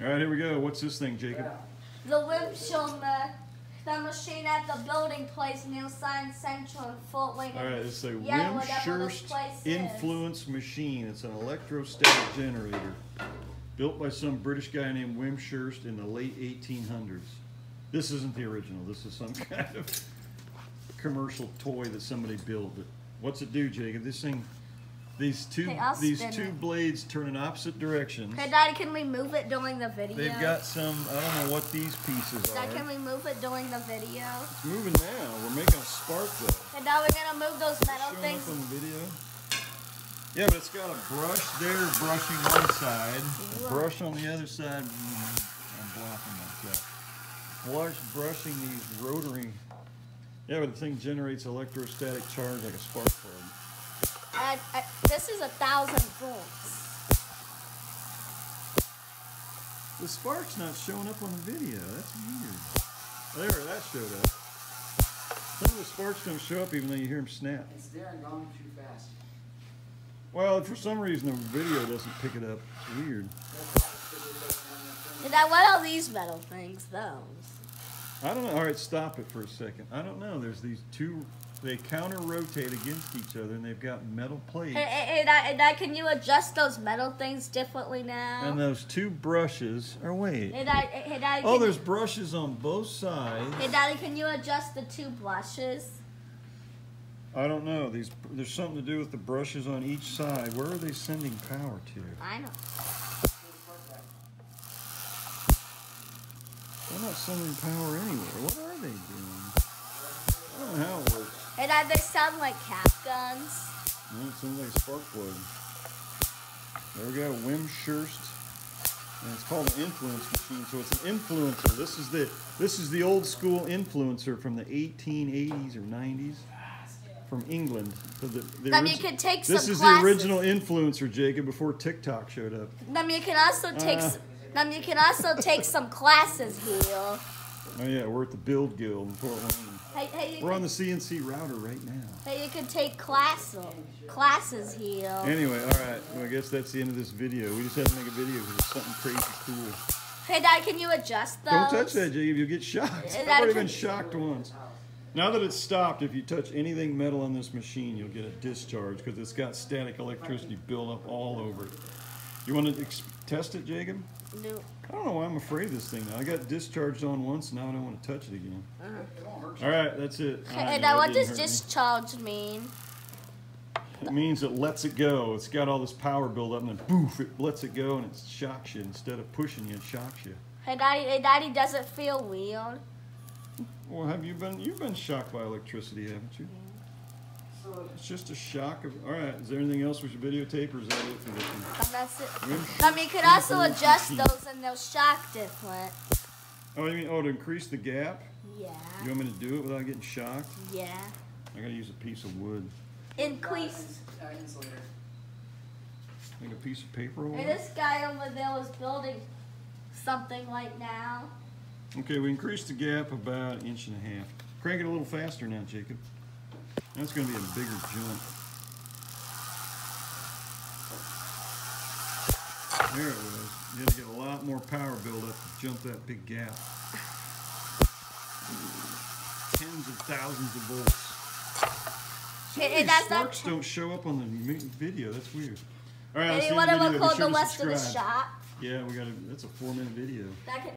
All right, here we go. What's this thing, Jacob? The windshield, ma- the machine at the building place near Science Central in Fort Wayne. All right, it's a Yeah, Wimshurst place is. influence machine. It's an electrostatic generator built by some British guy named Wimshurst in the late 1800s. This isn't the original. This is some kind of commercial toy that somebody built. What's it do, Jacob? This thing, these two, these two it. blades turn in opposite directions. Hey, Daddy, can we move it during the video? They've got some. I don't know what these pieces Dad, can we move it during the video? It's moving now. We're making a spark though. Hey, Dad, we're gonna move those metal things. up on the video. Yeah, but it's got a brush there brushing one side, a brush on the other side. Mm, I'm blocking myself. Brush brushing these rotary. Yeah, but the thing generates electrostatic charge like a spark plug. And, uh, this is a thousand volts. The spark's not showing up on the video. That's weird. There, that showed up. Some of the sparks don't show up even though you hear them snap. It's there and gone too fast. Well, for some reason the video doesn't pick it up. It's weird. Hey, Dad, what are these metal things, those? I don't know. All right, stop it for a second. I don't know. There's these two. They counter rotate against each other, and they've got metal plates. Hey, hey, hey, Dad, hey, Dad, can you adjust those metal things differently now? And those two brushes. Or wait. Hey, Dad, Oh, there's brushes on both sides. Hey, Daddy, can you adjust the two brushes? I don't know. These there's something to do with the brushes on each side. Where are they sending power to? I know. They're not sending power anywhere. What are they doing? I don't know how it works. Hey, Dad, they sound like cap guns. No, it sounds like a spark plug. There we go, Wimshurst. And it's called an influence machine, so it's an influencer. This is the this is the old school influencer from the 1880s or 90s from England. So the, the Then you could take this is classes. the original influencer, Jacob, before TikTok showed up. Then you can also take. Uh. then you can also take some classes here. Oh yeah, we're at the Build Guild in Fort Wayne. Hey, hey, We're on the CNC router right now. hey, you can take classes classes here. Anyway, all right. Well, I guess that's the end of this video. We just had to make a video because it's something crazy cool. Hey, Dad, can you adjust those? Don't touch that, Jacob. You'll get shocked. I've already been shocked once. Now that it's stopped, if you touch anything metal on this machine, you'll get a discharge because it's got static electricity built up all over it. You want to test it, Jacob? No. I don't know why I'm afraid of this thing now. I got discharged on once, and now I don't want to touch it again. Uh-huh. It won't hurt you. All right, that's it. All Hey, right, Dad, that what does hurt me. discharge mean? It means it lets it go. It's got all this power build up, and then poof, it lets it go, and it shocks you instead of pushing you. It shocks you. Hey, Daddy, hey, Daddy, does it feel weird? Well, have you been? You've been shocked by electricity, haven't you? So, It's just a shock of. All right. Is there anything else we should videotape, or is that it for this one? And that's it. I mean, you could also adjust those and they'll shock different. Oh, you mean oh to increase the gap? Yeah. You want me to do it without getting shocked? Yeah. I gotta use a piece of wood, Increase. uh, insulator. like a piece of paper. Hey, this guy over there was building something right now. Okay, we increased the gap about an inch and a half. Crank it a little faster now, Jacob. That's gonna be a bigger jump. There it was. You had to get a lot more power build up to jump that big gap. Tens of thousands of volts. Some of Hey, hey, these sparks don't show up on the video. That's weird. All right, that's Hey, the what end of the about video. Called the to rest of the shop? Yeah, we got a. That's a four-minute video.